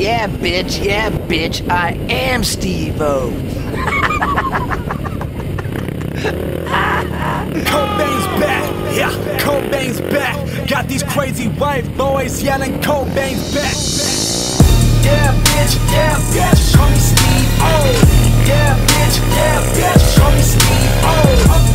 Yeah, bitch, yeah, bitch, I am Steve O. Cobain's back, yeah, Cobain's back. Got these crazy white boys yelling Cobain's back. Yeah, bitch, yeah, bitch, call me Steve O. Yeah, bitch, yeah, bitch, call me Steve O.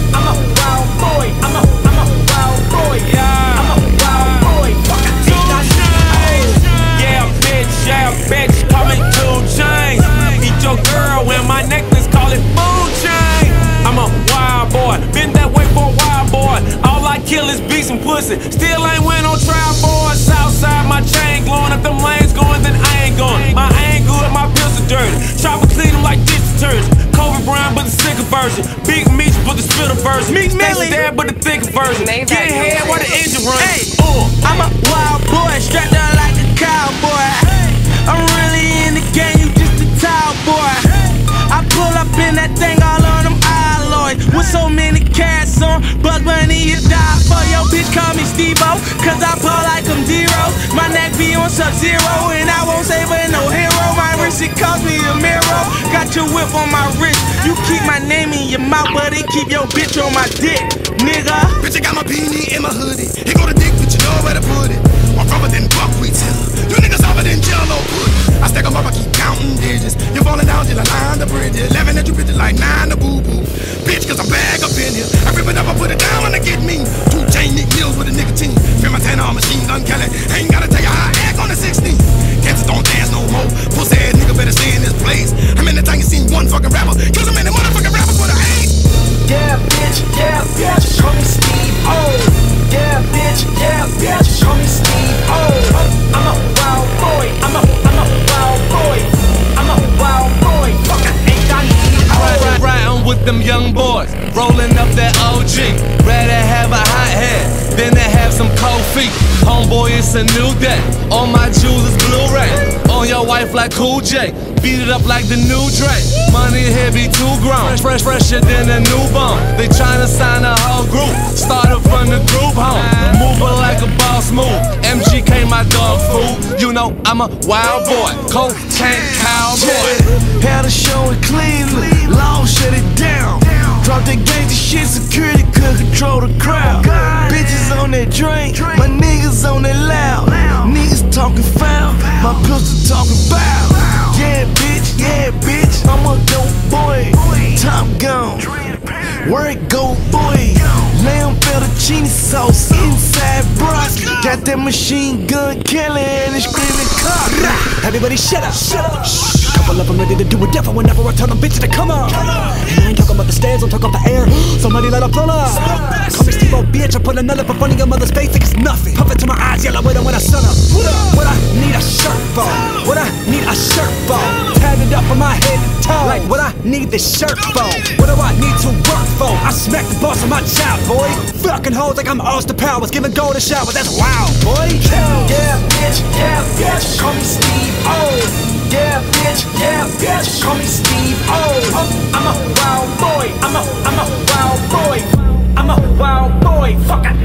pussy. Still ain't went on trial for it. Southside, my chain glowing. If them lanes going, then I ain't going. My ain't good, my pills are dirty. Chopper clean them like dish detergent. Kobe Brown, but the sicker version. Big meats, but the spitter version. Meat Millie, there, but the thicker version. Get ahead bitch. Call me Steve O, cause I pull like I'm zero. My neck be on sub zero, and I won't save her no hero. My wrist, it cost me a mirror. Got your whip on my wrist. You keep my name in your mouth, but it keep your bitch on my dick, nigga. Bitch, I got my beanie in my hoodie. Here go the dick, but you know where to put it. Them young boys, rolling up that OG. Rather have a hot head than to have some cold feet. Homeboy, it's a new day. All my jewels is Blu-ray. On your wife like Cool J. Beat it up like the new Dre. Money heavy, too grown. Fresh, fresh, fresher than a newborn. They tryna sign a whole group. Started from the group home. Moving like a boss move. MGK, my dog food. You know I'm a wild boy. Cold tank cowboy. Had a show drink, my niggas on that loud. Niggas talking foul, my pistol talking foul. Yeah, bitch, yeah, bitch, I'm a dope boy. Top gun, where it go, boy? Lamb fettuccine sauce inside broccoli. Got that machine gun killing and it's screaming cock. Everybody shut up, shut up. Couple of them ready to do a devil whenever I tell them bitches to come. And I ain't talking about the stairs, I'm talking about the air. Somebody let up. Call me Steve O, bitch, I put another for funny your mother's face like it's nothing. Puff it to my eyes, yellow with when I sun up. What I need a shirt for? What I need a shirt for? Tatted up on my head Like what I need this shirt for? What do I need to work for? I smack the boss of my job, boy. Fucking hoes like I'm Austin Powers, giving golden showers. That's wild, boy. Yeah, bitch, yeah, bitch, call me Steve O. Yeah, bitch, yeah, bitch, call me Steve O. Oh, I'm a wild boy, I'm a, I'm a wild boy. I'm a wild boy, fuck I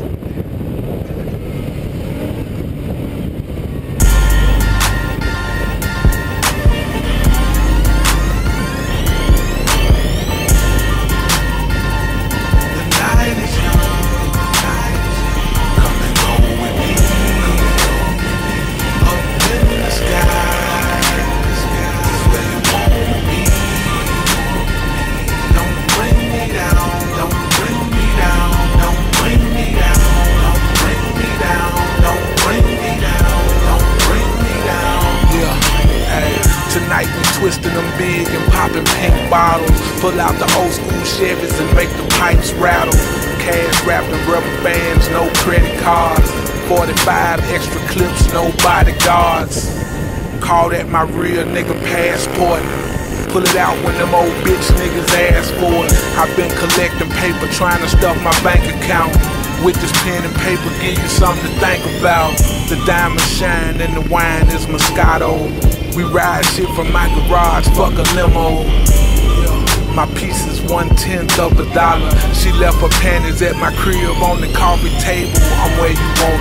bottles. Pull out the old school Chevys and make the pipes rattle. Cash wrapped in rubber bands, no credit cards. 45 extra clips, no bodyguards. Call that my real nigga passport. Pull it out when them old bitch niggas ask for it. I've been collecting paper, trying to stuff my bank account. With this pen and paper, give you something to think about. The diamonds shine and the wine is Moscato. We ride shit from my garage, fuck a limo. My piece is one tenth of a dollar. She left her panties at my crib on the coffee table. I'm where you wanna